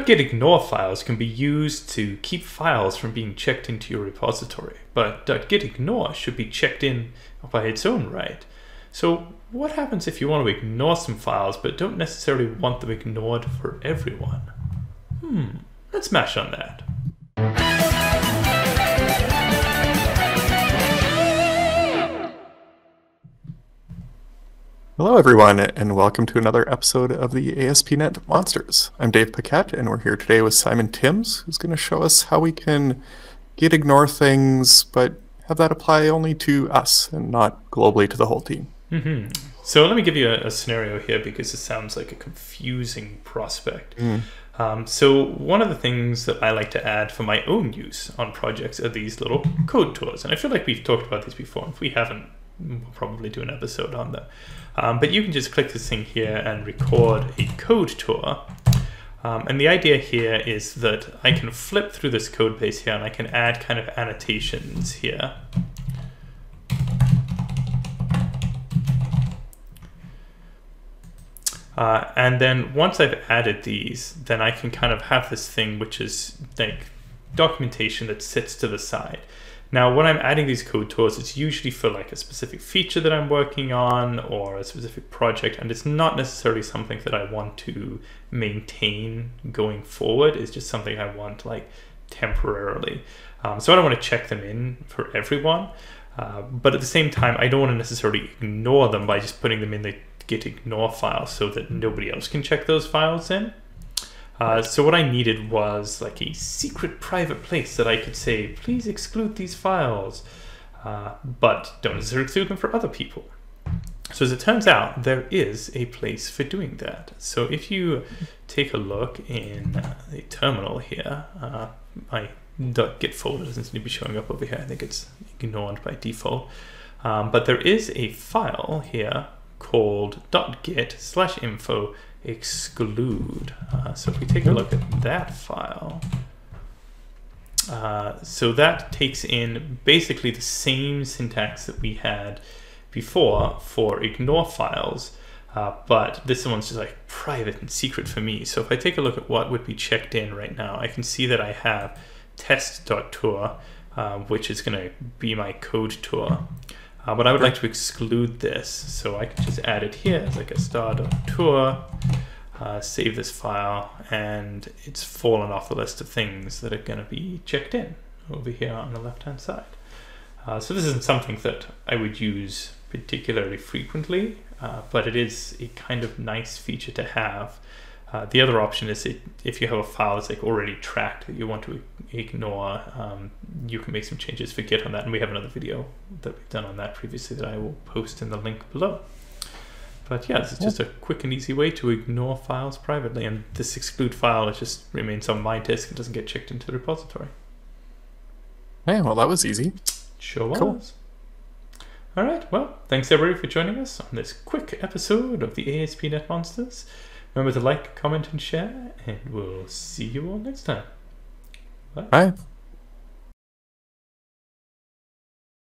.gitignore files can be used to keep files from being checked into your repository, but .gitignore should be checked in by its own right. So what happens if you want to ignore some files but don't necessarily want them ignored for everyone? Hmm, let's mash on that. Hello, everyone, and welcome to another episode of the ASP.NET Monsters. I'm Dave Paquette, and we're here today with Simon Timms, who's going to show us how we can git ignore things, but have that apply only to us and not globally to the whole team. Mm-hmm. So let me give you a, a, scenario here because it sounds like a confusing prospect. Mm. Um, so one of the things that I like to add for my own use on projects are these little code tours, and I feel like we've talked about these before. If we haven't, we'll probably do an episode on them. Um, but you can just click this thing here and record a code tour. Um, and the idea here is that I can flip through this code base here and I can add kind of annotations here. Uh, and then once I've added these, then I can kind of have this thing which is like documentation that sits to the side. Now, when I'm adding these code tours, it's usually for like a specific feature that I'm working on or a specific project, and it's not necessarily something that I want to maintain going forward. It's just something I want like temporarily. Um, so I don't want to check them in for everyone, uh, but at the same time, I don't want to necessarily ignore them by just putting them in the git ignore file so that nobody else can check those files in. Uh, so what I needed was like a secret private place that I could say, please exclude these files, uh, but don't exclude them for other people. So as it turns out, there is a place for doing that. So if you take a look in the terminal here, uh, my .git folder doesn't seem to be showing up over here. I think it's ignored by default. Um, but there is a file here called .git slash info exclude. Uh, so if we take a look at that file, uh, so that takes in basically the same syntax that we had before for ignore files, uh, but this one's just like private and secret for me. So if I take a look at what would be checked in right now, I can see that I have test.tour, uh, which is going to be my code tour. Uh, but I would like to exclude this, so I can just add it here as like a star.tour, uh, save this file, and it's fallen off the list of things that are going to be checked in over here on the left-hand side. Uh, so this isn't something that I would use particularly frequently, uh, but it is a kind of nice feature to have uh, the other option is it, if you have a file that's like already tracked that you want to ignore, um, you can make some changes for Git on that. And we have another video that we've done on that previously that I will post in the link below. But yeah, this is just a quick and easy way to ignore files privately. And this exclude file it just remains on my disk. It doesn't get checked into the repository. Yeah, well, that was easy. Sure was. Cool. All right, well, thanks everybody for joining us on this quick episode of the ASP.NET Monsters. Remember to like, comment, and share, and we'll see you all next time. Bye. Bye.